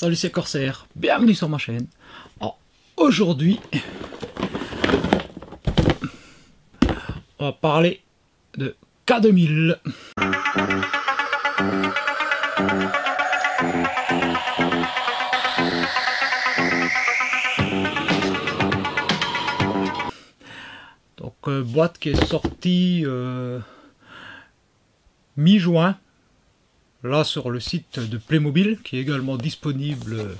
Salut c'est Corsair, bienvenue sur ma chaîne. Aujourd'hui, on va parler de K2000. Donc euh, boîte qui est sortie euh, mi-juin là sur le site de Playmobil qui est également disponible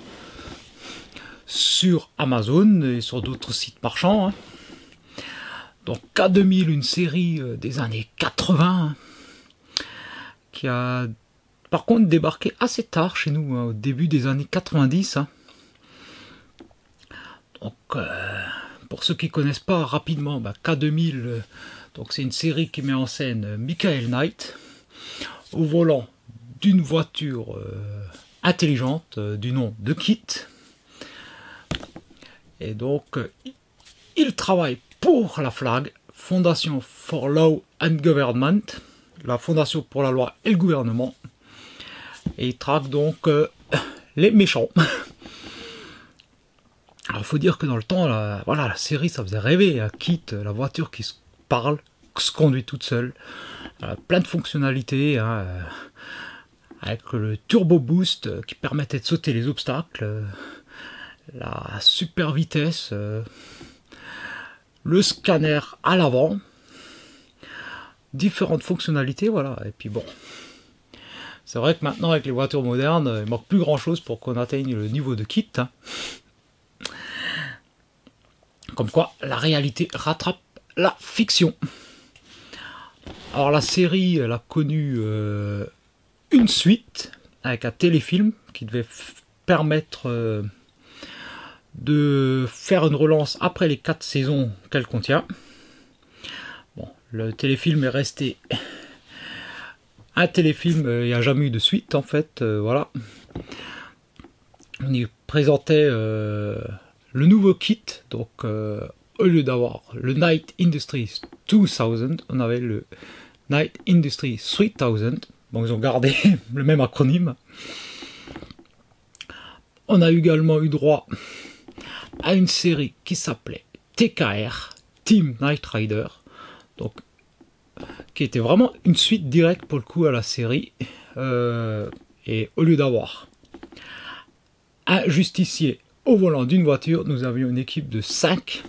sur Amazon et sur d'autres sites marchands. Hein. Donc K2000, une série euh, des années 80 hein, qui a par contre débarqué assez tard chez nous, hein, au début des années 90. Donc euh, pour ceux qui connaissent pas rapidement, bah, K2000, euh, c'est une série qui met en scène Michael Knight au volant d'une voiture euh, intelligente euh, du nom de Kit. Et donc, euh, il travaille pour la FLAG, Fondation for Law and Government, la Fondation pour la loi et le gouvernement. Et il traque donc les méchants. Alors, il faut dire que dans le temps, la, voilà, la série, ça faisait rêver. Kit, la voiture qui se parle, se conduit toute seule. plein de fonctionnalités. Hein, avec le turbo boost euh, qui permettait de sauter les obstacles, euh, la super vitesse, euh, le scanner à l'avant, différentes fonctionnalités, voilà. Et puis bon, c'est vrai que maintenant avec les voitures modernes, il manque plus grand chose pour qu'on atteigne le niveau de kit. Hein. Comme quoi, la réalité rattrape la fiction. Alors la série, elle a connu une suite avec un téléfilm qui devait permettre euh, de faire une relance après les quatre saisons qu'elle contient. Bon, le téléfilm est resté un téléfilm, euh, il n'y a jamais eu de suite en fait, euh, voilà. On y présentait le nouveau kit, donc au lieu d'avoir le Night Industry 2000, on avait le Night Industry 3000 Bon, ils ont gardé le même acronyme. On a également eu droit à une série qui s'appelait TKR, Team Night Rider. Donc, qui était vraiment une suite directe pour le coup à la série. Euh, et au lieu d'avoir un justicier au volant d'une voiture, nous avions une équipe de 5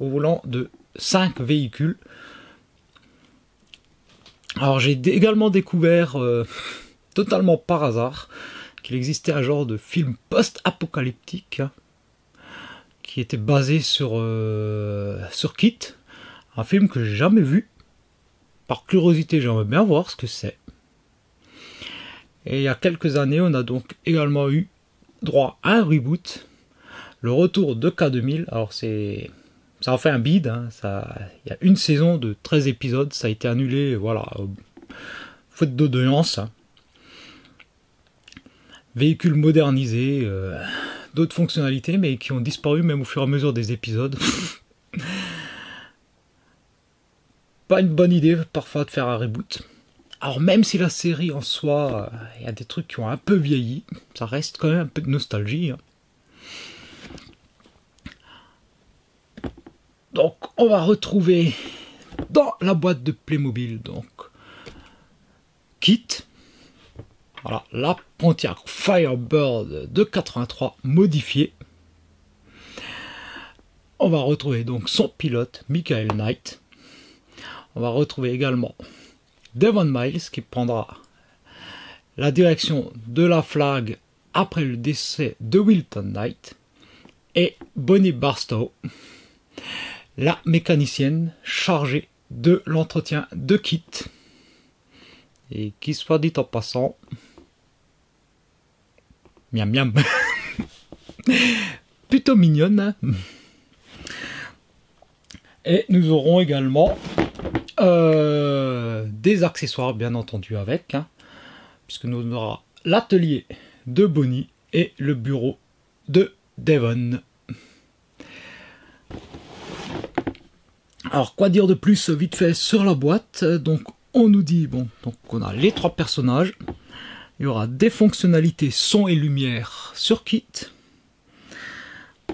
au volant de 5 véhicules alors j'ai également découvert, euh, totalement par hasard, qu'il existait un genre de film post-apocalyptique hein, qui était basé sur, euh, sur Kit, un film que j'ai jamais vu. Par curiosité, j'aimerais bien voir ce que c'est. Et il y a quelques années, on a donc également eu droit à un reboot, le retour de K2000. Alors c'est ça en fait un bide. Hein, il y a une saison de 13 épisodes, ça a été annulé, voilà, faute d'audience. Hein. Véhicule modernisé, euh, d'autres fonctionnalités, mais qui ont disparu même au fur et à mesure des épisodes. Pas une bonne idée parfois de faire un reboot. Alors même si la série en soi, euh, il y a des trucs qui ont un peu vieilli, ça reste quand même un peu de nostalgie. Hein. Donc on va retrouver dans la boîte de Playmobil donc kit. Voilà, la Pontiac Firebird de 83 modifiée. On va retrouver donc son pilote Michael Knight. On va retrouver également Devon Miles qui prendra la direction de la flag après le décès de Wilton Knight et Bonnie Barstow la mécanicienne chargée de l'entretien de kit. Et qui soit dit en passant, miam miam, plutôt mignonne. Et nous aurons également euh, des accessoires, bien entendu, avec, hein, puisque nous aurons l'atelier de Bonnie et le bureau de Devon. Alors, quoi dire de plus vite fait sur la boîte? Donc, on nous dit, bon, donc on a les trois personnages. Il y aura des fonctionnalités son et lumière sur kit.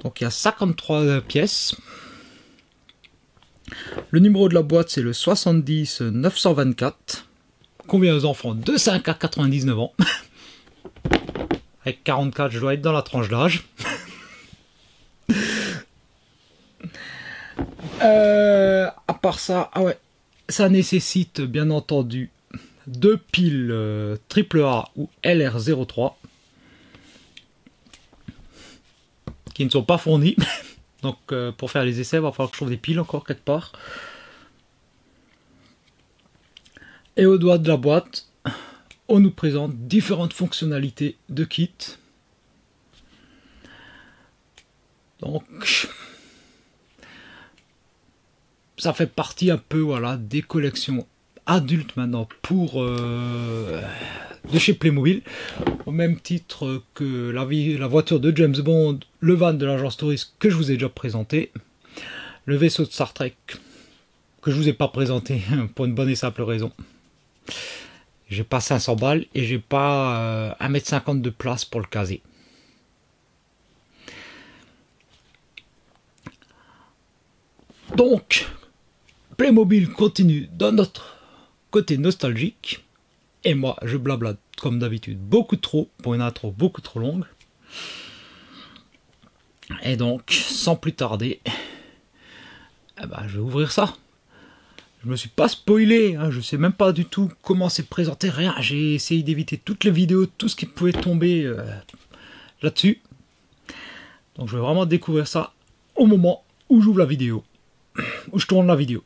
Donc il y a 53 pièces. Le numéro de la boîte c'est le 70 924. Combien aux enfants? de 5 à 99 ans Avec 44 je dois être dans la tranche d'âge. Euh, à part ça, ah ouais, ça nécessite bien entendu deux piles AAA euh, ou LR03 qui ne sont pas fournies. Donc euh, pour faire les essais, il va falloir que je trouve des piles encore quelque part. Et au doigt de la boîte, on nous présente différentes fonctionnalités de kit. Donc ça fait partie un peu voilà des collections adultes maintenant pour euh, de chez Playmobil. Au même titre que la, voiture de James Bond le van de l'agence touriste que je vous ai déjà présenté le vaisseau de Star Trek que je vous ai pas présenté pour une bonne et simple raison. J'ai pas 500 balles et j'ai pas 1m50 euh, de place pour le caser. Donc Playmobil continue dans notre côté nostalgique. Et moi, je blablate comme d'habitude beaucoup trop pour une intro beaucoup trop longue. Et donc, sans plus tarder, eh ben, je vais ouvrir ça. Je me suis pas spoilé, hein, je sais même pas du tout comment c'est présenté, rien. J'ai essayé d'éviter toutes les vidéos, tout ce qui pouvait tomber euh, là-dessus. Donc je vais vraiment découvrir ça au moment où j'ouvre la vidéo, où je tourne la vidéo.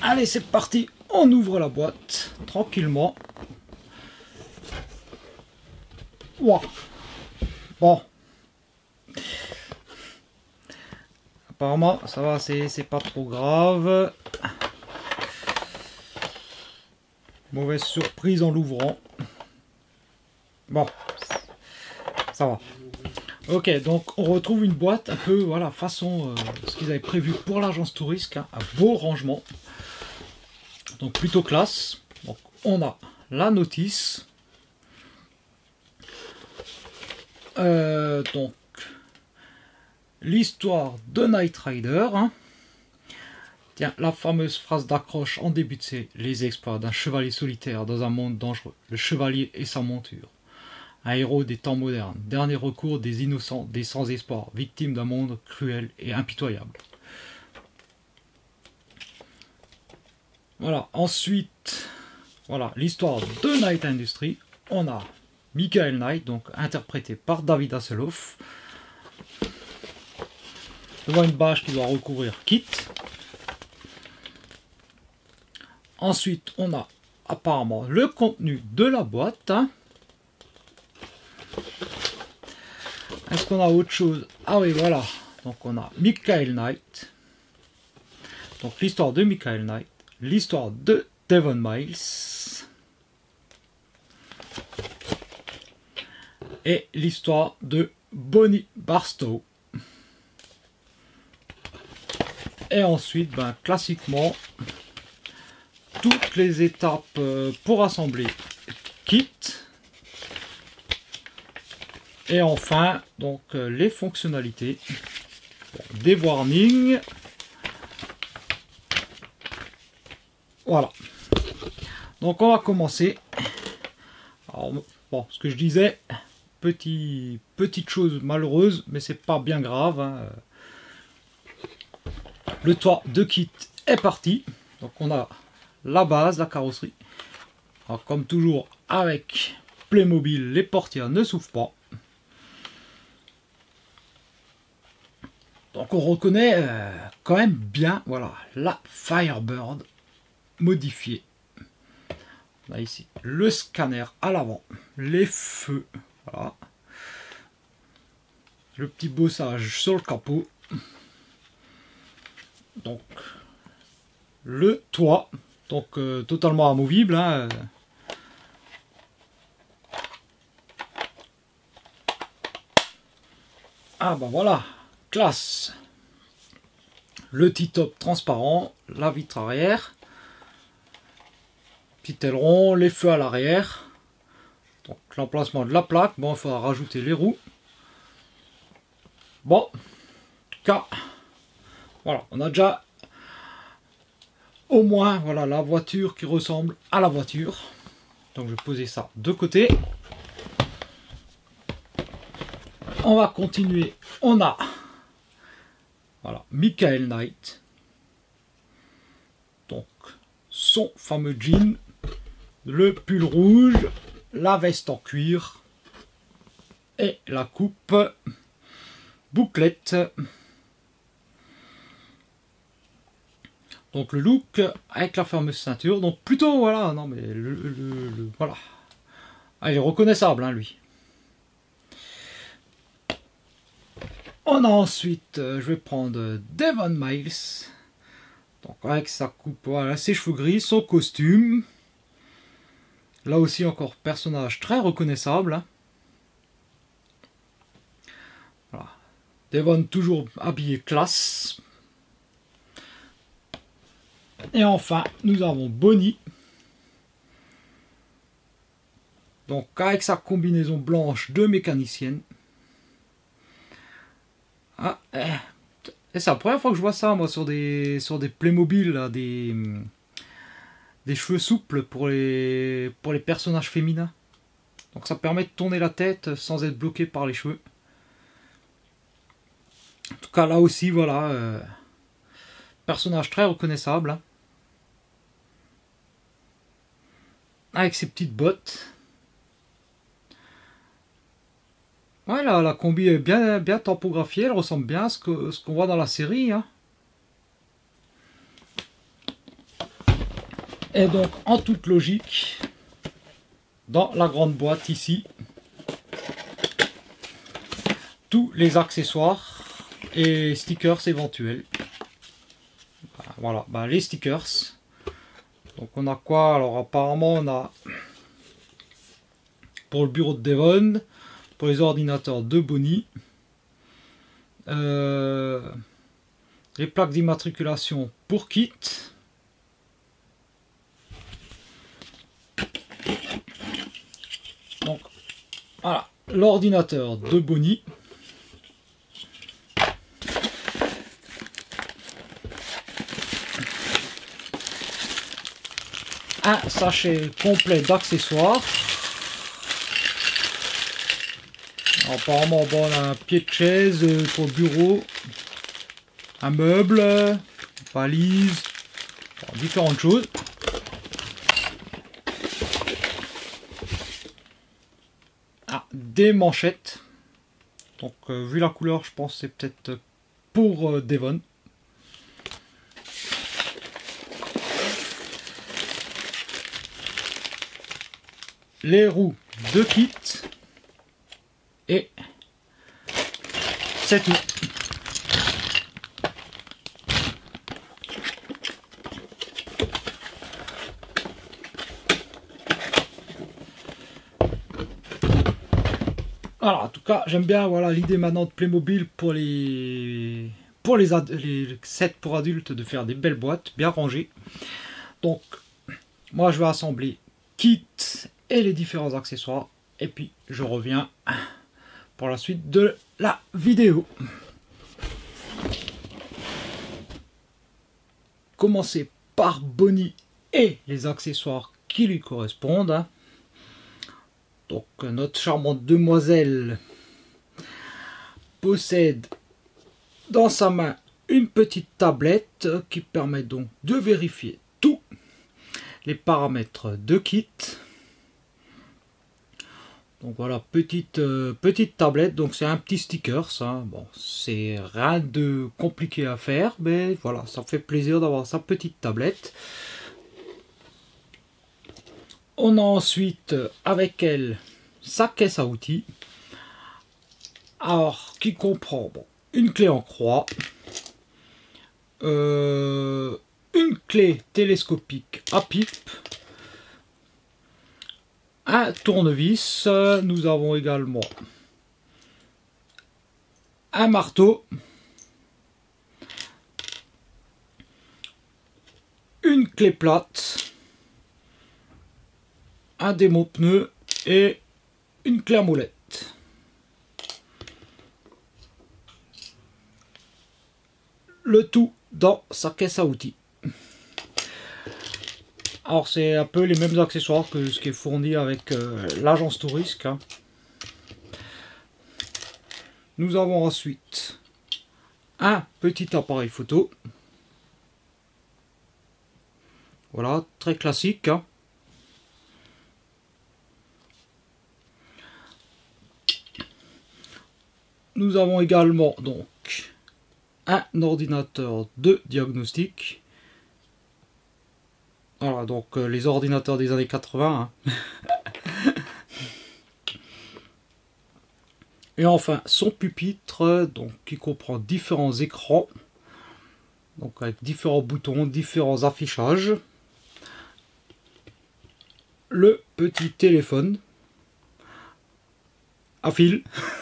Allez, c'est parti. On ouvre la boîte tranquillement. Wow. Bon. Apparemment, ça va, c'est pas trop grave. Mauvaise surprise en l'ouvrant. Bon. Ça va. Ok, donc on retrouve une boîte un peu, voilà, façon euh, ce qu'ils avaient prévu pour l'agence touriste, hein, un beau rangement donc plutôt classe. Donc on a la notice. Euh, donc l'histoire de Knight Rider. Tiens, la fameuse phrase d'accroche en début de c'est les exploits d'un chevalier solitaire dans un monde dangereux. Le chevalier et sa monture. Un héros des temps modernes, dernier recours des innocents, des sans espoir, victimes d'un monde cruel et impitoyable. Voilà, ensuite, voilà l'histoire de Night Industry. On a Michael Knight, donc interprété par David Hasselhoff. Devant une bâche qui doit recouvrir Kit. Ensuite, on a apparemment le contenu de la boîte. Est-ce qu'on a autre chose? Ah oui, voilà. Donc on a Michael Knight. Donc l'histoire de Michael Knight l'histoire de Devon Miles et l'histoire de Bonnie Barstow. Et ensuite, ben, classiquement, toutes les étapes euh, pour assembler kit. Et enfin, donc euh, les fonctionnalités des warnings Voilà. Donc on va commencer. bon, ce que je disais, petit, petite chose malheureuse, mais c'est pas bien grave. Hein. Le toit de kit est parti. Donc on a la base, la carrosserie. comme toujours avec Playmobil, les portières ne s'ouvrent pas. Donc on reconnaît euh, quand même bien voilà, la Firebird modifié. On ici le scanner à l'avant, les feux, le petit bossage sur le capot. Donc le toit, donc euh, totalement amovible. Hein. Ah bah voilà, classe. Le T-top transparent, la vitre arrière, aileron, les feux à l'arrière. Donc l'emplacement de la plaque, bon, il faudra rajouter les roues. Bon, cas, voilà, on a déjà au moins voilà la voiture qui ressemble à la voiture. Donc je vais poser ça de côté. On va continuer. On a voilà Michael Knight. Donc son fameux jean, le pull rouge, la veste en cuir et la coupe bouclette. Donc le look avec la fameuse ceinture. Donc plutôt voilà, non mais le, voilà. Ah, il est reconnaissable hein, lui. On a ensuite, euh, je vais prendre Devon Miles. Donc avec sa coupe, voilà, ses cheveux gris, son costume. Là aussi encore personnage très reconnaissable. Hein. Devon toujours habillé classe. Et enfin, nous avons Bonnie. Donc avec sa combinaison blanche de mécanicienne. Ah, eh. c'est la première fois que je vois ça, moi, sur des, sur des Playmobil, des, des cheveux souples pour les, pour les personnages féminins. Donc ça permet de tourner la tête sans être bloqué par les cheveux. En tout cas, là aussi, voilà. Euh, personnage très reconnaissable. Hein. avec ses petites bottes. Voilà, la combi est bien, bien tampographiée, elle ressemble bien à ce qu'on ce qu'on voit dans la série. Hein. Et donc, en toute logique, dans la grande boîte ici, tous les accessoires et stickers éventuels. Voilà, bah, les stickers. Donc on a quoi? Alors apparemment on a pour le bureau de Devon, pour les ordinateurs de Bonnie, euh, les plaques d'immatriculation pour Kit. Donc voilà, l'ordinateur de Bonnie. un sachet complet d'accessoires. Apparemment, on a un pied de chaise euh, pour le bureau, un meuble, une valise, différentes choses. Ah, des manchettes. Donc, euh, vu la couleur, je pense c'est peut-être pour euh, Devon. les roues de kit et c'est tout. J'aime bien voilà l'idée maintenant de Playmobil pour les pour les, les sets pour adultes de faire des belles boîtes bien rangées. Donc, moi je vais assembler kit et les différents accessoires. Et puis je reviens pour la suite de la vidéo. Commencer par Bonnie et les accessoires qui lui correspondent. Donc notre charmante demoiselle possède dans sa main une petite tablette qui permet donc de vérifier tous les paramètres de kit donc voilà, petite, euh, petite tablette, donc c'est un petit sticker ça. Bon, c'est rien de compliqué à faire, mais voilà, ça fait plaisir d'avoir sa petite tablette. On a ensuite avec elle sa caisse à outils. Alors, qui comprend une clé en croix, euh, une clé télescopique à pipe, un tournevis. Nous avons également un marteau, une clé plate, un démon pneu et une claire molette. Le tout dans sa caisse à outils. Alors c'est un peu les mêmes accessoires que ce qui est fourni avec euh, l'agence touriste. Hein. Nous avons ensuite un petit appareil photo. Voilà, très classique. Hein. Nous avons également donc un ordinateur de diagnostic voilà, donc euh, les ordinateurs des années 80. Hein. Et enfin, son pupitre, donc qui comprend différents écrans, donc avec différents boutons, différents affichages. Le petit téléphone à fil.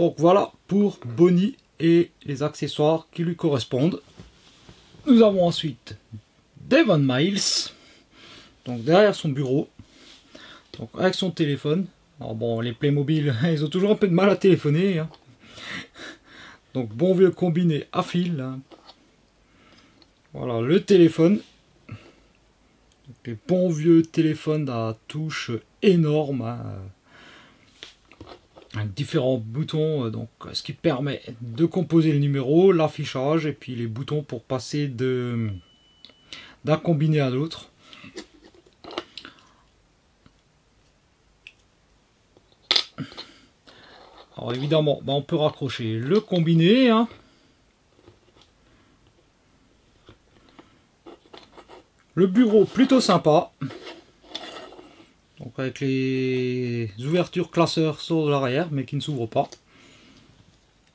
donc voilà pour Bonnie et les accessoires qui lui correspondent. Nous avons ensuite Devon Miles, donc derrière son bureau, donc avec son téléphone. Alors bon, les Playmobil, ils ont toujours un peu de mal à téléphoner. Hein. Donc bon vieux combiné à fil. Hein. Voilà le téléphone. les bons vieux téléphones à touche énorme. Hein différents boutons, euh, donc ce qui permet de composer le numéro, l'affichage et puis les boutons pour passer de d'un combiné à l'autre. Alors évidemment, bah, on peut raccrocher le combiné. Hein. Le bureau plutôt sympa. Avec les ouvertures classeurs sur l'arrière, mais qui ne s'ouvrent pas.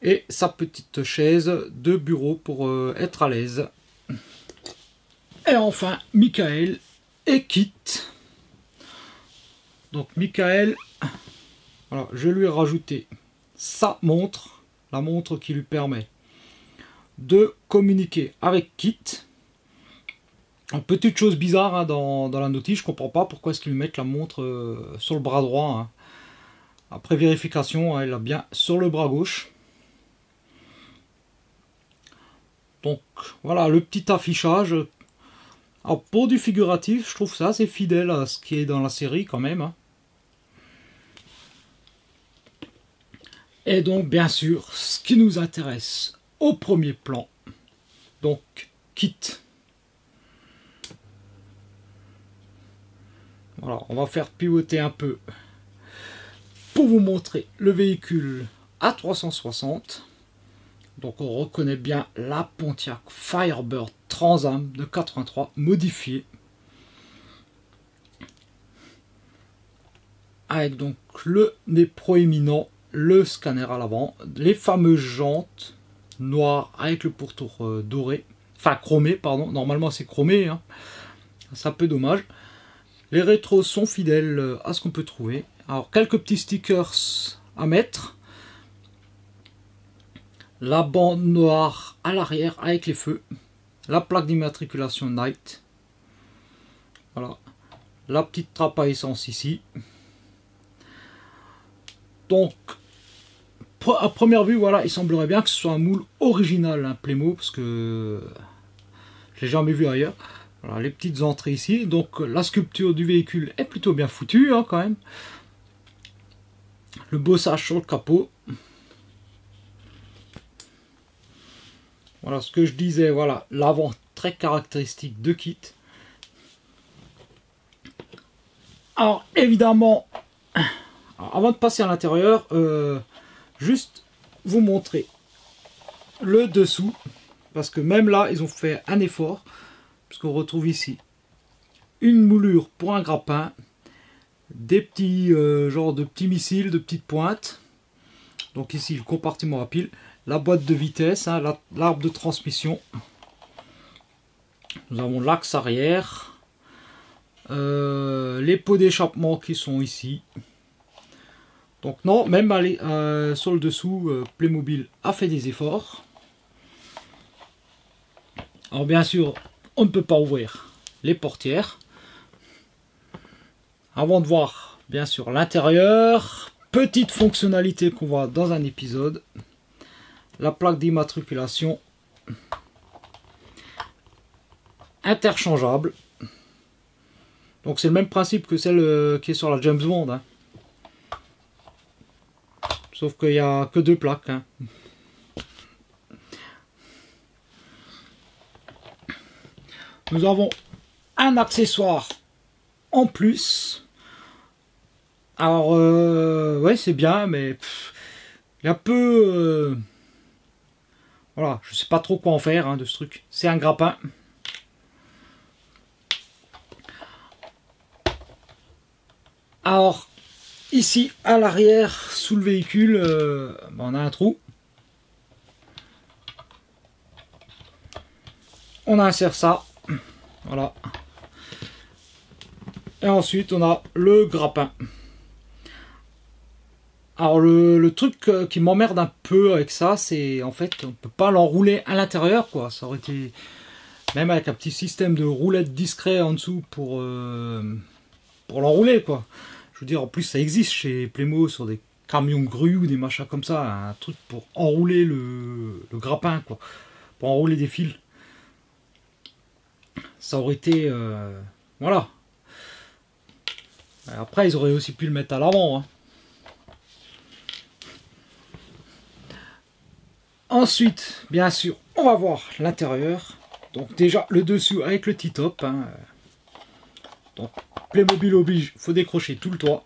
Et sa petite chaise de bureau pour euh, être à l'aise. Et enfin, Michael et Kit. Donc Michael, voilà, je lui ai rajouté sa montre, la montre qui lui permet de communiquer avec Kit petite chose bizarre hein, dans, la notice, je comprends pas pourquoi est-ce qu'ils mettent la montre euh, sur le bras droit. Hein. Après vérification, hein, elle a bien sur le bras gauche. Donc voilà le petit affichage. Alors, pour du figuratif, je trouve ça assez fidèle à ce qui est dans la série quand même. Et donc bien sûr, ce qui nous intéresse au premier plan, donc kit. Alors, on va faire pivoter un peu pour vous montrer le véhicule à 360. Donc on reconnaît bien la Pontiac Firebird Transam de 83 modifiée. Avec donc le nez proéminent, le scanner à l'avant, les fameuses jantes noires avec le pourtour euh, doré, enfin chromé pardon, normalement c'est chromé, hein. c'est un peu dommage. Les rétros sont fidèles à ce qu'on peut trouver. Alors, quelques petits stickers à mettre. La bande noire à l'arrière avec les feux. La plaque d'immatriculation Night. Voilà. La petite trappe à essence ici. Donc, à première vue, voilà, il semblerait bien que ce soit un moule original, un Playmo, parce que je l'ai jamais vu ailleurs. Les petites entrées ici. Donc la sculpture du véhicule est plutôt bien foutue hein, quand même. Le bossage sur le capot. Voilà ce que je disais, voilà, l'avant très caractéristique de kit. Alors évidemment, avant de passer à l'intérieur, euh, juste vous montrer le dessous. Parce que même là, ils ont fait un effort qu'on retrouve ici une moulure pour un grappin, des petits euh, de petits missiles, de petites pointes. Donc ici le compartiment à pile, la boîte de vitesse, hein, l'arbre de transmission. Nous avons l'axe arrière, euh, les pots d'échappement qui sont ici. Donc non, même euh, sur le dessous, Playmobil a fait des efforts. Alors bien sûr, on ne peut pas ouvrir les portières. avant de voir bien sûr l'intérieur, petite fonctionnalité qu'on voit dans un épisode, la plaque d'immatriculation interchangeable. Donc c'est le même principe que celle euh, qui est sur la James Bond. hein. Sauf qu'il n'y a que deux plaques. hein. Nous avons un accessoire en plus. Alors, euh, ouais, c'est bien, mais il y a peu. euh, voilà, je sais pas trop quoi en faire hein, de ce truc. C'est un grappin. Alors, ici à l'arrière, sous le véhicule, euh, ben, on a un trou. On insère ça. Voilà. Et ensuite, on a le grappin. Alors, le, truc euh, qui m'emmerde un peu avec ça, c'est en fait, on peut pas l'enrouler à l'intérieur, quoi. Ça aurait été. Même avec un petit système de roulette discret en dessous pour, euh, l'enrouler, quoi. Je veux dire, en plus, ça existe chez Playmo sur des camions grues ou des machins comme ça, un truc pour enrouler le, le grappin, quoi. Pour enrouler des fils. Ça aurait été. euh, voilà. Après, ils auraient aussi pu le mettre à l'avant. hein. Ensuite, bien sûr, on va voir l'intérieur. Donc déjà le dessus avec le T-top. hein. Donc Playmobil oblige, faut décrocher tout le toit.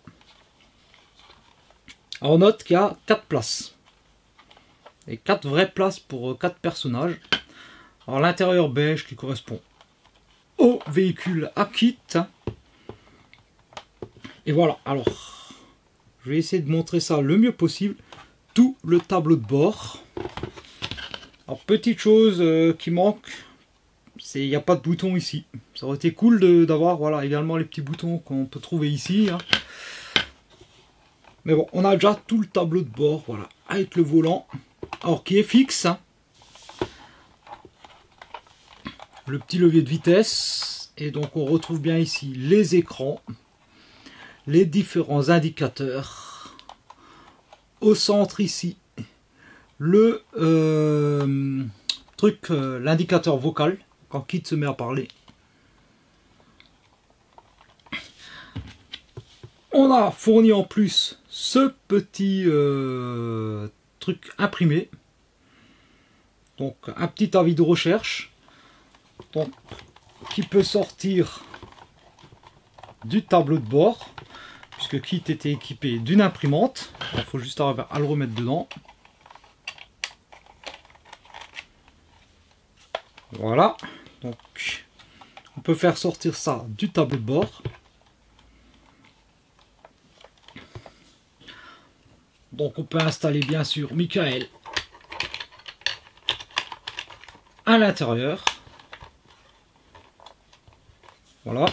Alors, on note qu'il y a 4 places. Et 4 vraies places pour 4 personnages. Alors l'intérieur beige qui correspond au véhicule à kit. Et voilà, alors je vais essayer de montrer ça le mieux possible. Tout le tableau de bord. Alors petite chose euh, qui manque, c'est il n'y a pas de bouton ici. Ça aurait été cool d'avoir voilà également les petits boutons qu'on peut trouver ici. hein. Mais bon, on a déjà tout le tableau de bord, voilà, avec le volant, alors qui est fixe. hein. Le petit levier de vitesse, et donc on retrouve bien ici les écrans, les différents indicateurs. Au centre ici, le euh, truc, euh, l'indicateur vocal, quand Kit se met à parler. On a fourni en plus ce petit euh, truc imprimé. Donc un petit avis de recherche. Donc, qui peut sortir du tableau de bord. Puisque Kit était équipé d'une imprimante. Il faut juste arriver à le remettre dedans. Voilà. Donc, on peut faire sortir ça du tableau de bord. Donc, on peut installer bien sûr Michael à l'intérieur. Voilà.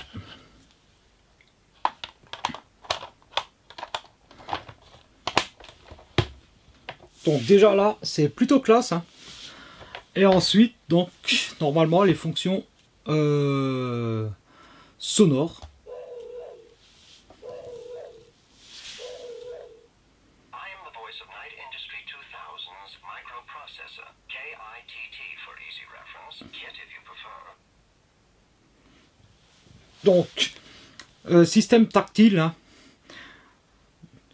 Donc déjà là, c'est plutôt classe. hein. Et ensuite, donc, normalement, les fonctions euh, sonores. Euh, système tactile. hein.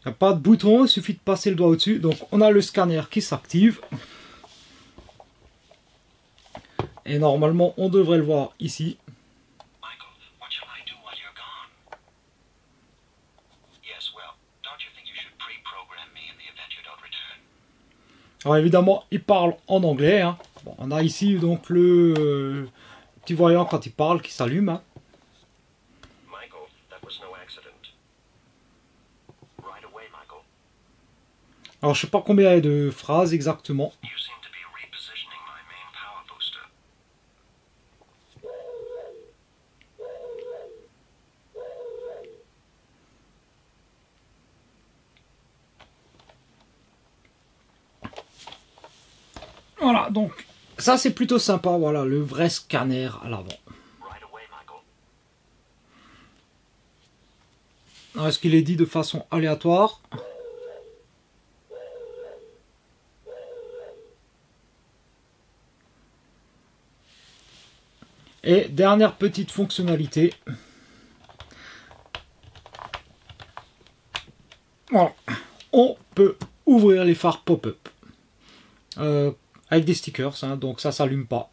Il n'y a pas de bouton, il suffit de passer le doigt au-dessus. Donc, on a le scanner qui s'active. Et normalement, on devrait le voir ici. Alors évidemment, il parle en anglais. hein. On a ici donc le euh, petit voyant quand il parle qui s'allume. hein. Alors je sais pas combien il y a de phrases exactement. Voilà, donc ça c'est plutôt sympa. Voilà, le vrai scanner à l'avant. Est-ce qu'il est dit de façon aléatoire? Et dernière petite fonctionnalité. Voilà. On peut ouvrir les phares pop-up. Euh, avec des stickers, hein, donc ça s'allume pas.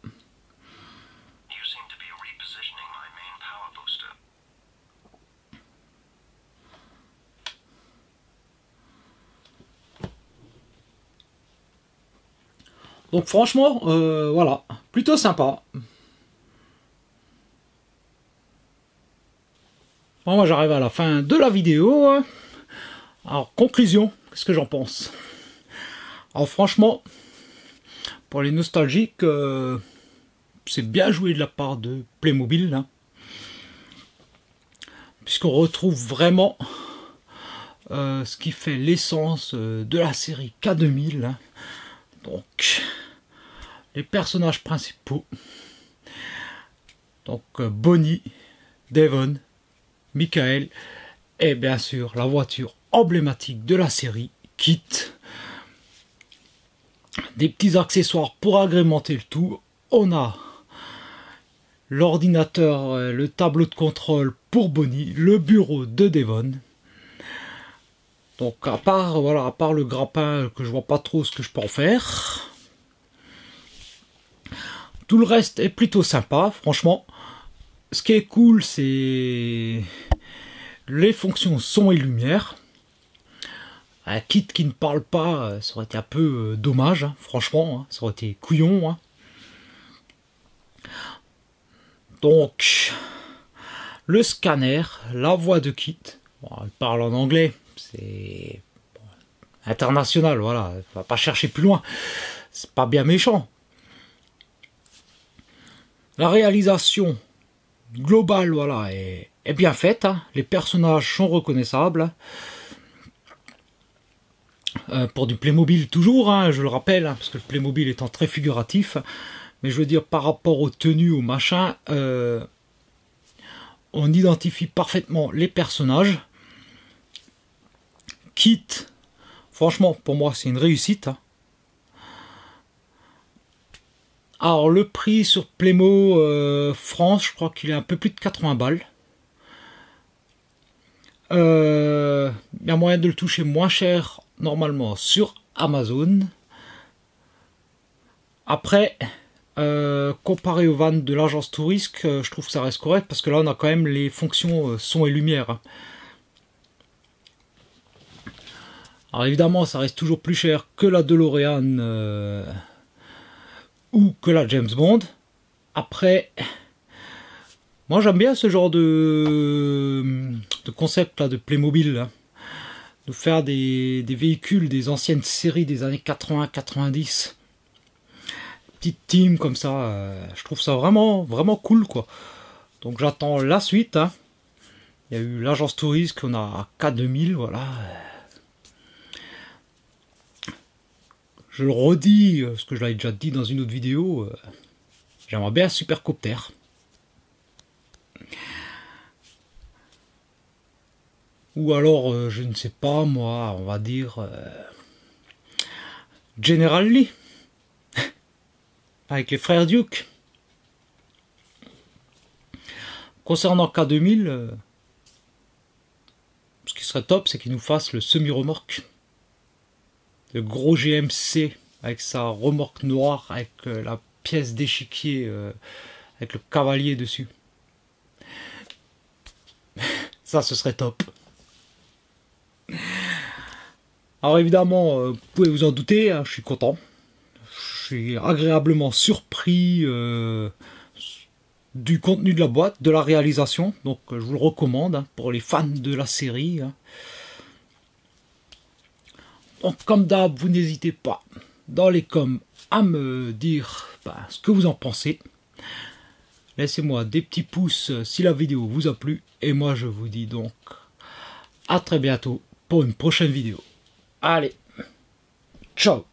Donc franchement, euh, voilà, plutôt sympa. Bon, moi j'arrive à la fin de la vidéo. hein. Alors, conclusion, qu'est-ce que j'en pense? Alors franchement, pour les nostalgiques, euh, c'est bien joué de la part de Playmobil. là. Puisqu'on retrouve vraiment euh, ce qui fait l'essence euh, de la série K2000. hein. Donc, les personnages principaux. Donc, Bonnie, Devon, Michael et bien sûr la voiture emblématique de la série, Kit. Des petits accessoires pour agrémenter le tout. On a l'ordinateur, euh, le tableau de contrôle pour Bonnie, le bureau de Devon. Donc à part voilà, à part le grappin que je vois pas trop ce que je peux en faire. Tout le reste est plutôt sympa, franchement. Ce qui est cool, c'est les fonctions son et lumière. Un kit qui ne parle pas, euh, ça aurait été un peu euh, dommage, hein, franchement, hein, ça aurait été couillon. hein. Donc, le scanner, la voix de Kit, bon, elle parle en anglais, c'est international, voilà, on va pas chercher plus loin, c'est pas bien méchant. La réalisation globale, voilà, est, bien faite, hein. les personnages sont reconnaissables. Euh, pour du Playmobil toujours, hein, je le rappelle, hein, parce que le Playmobil étant très figuratif, mais je veux dire par rapport aux tenues, aux machins, euh, on identifie parfaitement les personnages. Kit, franchement, pour moi, c'est une réussite. Alors, le prix sur Playmo euh, France, je crois qu'il est un peu plus de 80 balles. Euh, Il y a moyen de le toucher moins cher normalement sur Amazon. Après, euh, comparé aux vannes de l'agence Tourisque, euh, je trouve que ça reste correct parce que là on a quand même les fonctions euh, son et lumière. Alors évidemment, ça reste toujours plus cher que la DeLorean euh, ou que la James Bond. Après, moi j'aime bien ce genre de, de concept là de Playmobil. là. De faire des, des véhicules des anciennes séries des années 80-90 petite team comme ça. euh, je trouve ça vraiment, vraiment cool, quoi. Donc j'attends la suite. hein. Il y a eu l'agence touriste qu'on a à K2000, voilà. Je le redis, euh, parce que je l'avais déjà dit dans une autre vidéo. euh, J'aimerais bien un supercopter. Ou alors, euh, je ne sais pas, moi, on va dire... General Lee avec les frères Duke. Concernant K2000, euh, ce qui serait top, c'est qu'il nous fasse le semi-remorque. Le gros GMC avec sa remorque noire, avec euh, la pièce d'échiquier, euh, avec le cavalier dessus. Ça, ce serait top. Alors évidemment, euh, vous pouvez vous en douter, hein, je suis content je suis agréablement surpris du contenu de la boîte, de la réalisation. Donc je vous le recommande hein, pour les fans de la série. hein. Donc comme d'hab, vous n'hésitez pas dans les coms à me dire ben, ce que vous en pensez. Laissez-moi des petits pouces si la vidéo vous a plu. Et moi je vous dis donc à très bientôt pour une prochaine vidéo. Allez, ciao